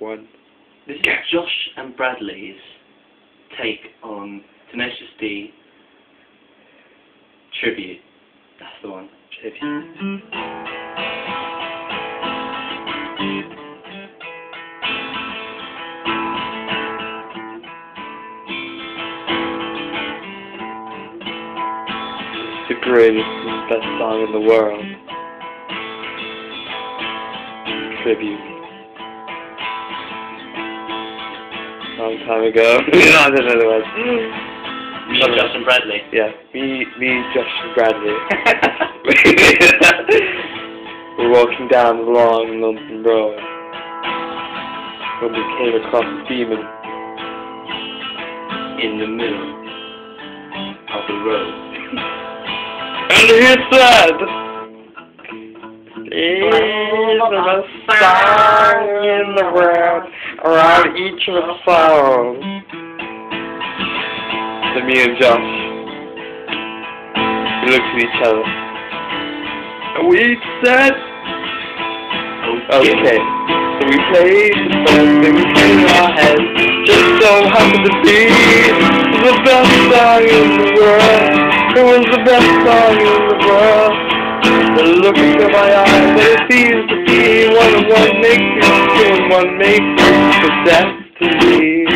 one. This is Josh and Bradley's take on Tenacious D tribute. That's the one. Tribute. The greatest and best song in the world. Tribute. Long time ago. no, I don't know the words. Me and Josh and Bradley. Yeah, me, me, and Bradley. We're walking down the long London road when we came across a demon. In the middle of the road. And he said, There's a song in the world around each of the songs. So me and Josh, we looked at each other. And we said, Okay. So we played the first thing we came in our heads. Just so happened to be the best song in the world. It was the best song in the world. The look into my eyes, and it seems to be one and one makes you two one makes you possessed to me.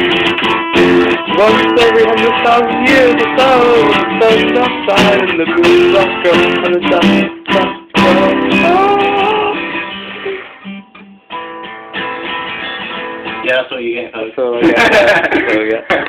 Once every hundred thousand years or so, the sun's outside and the moon's off and the must go. Yeah, that's what you get, folks. That's all I got.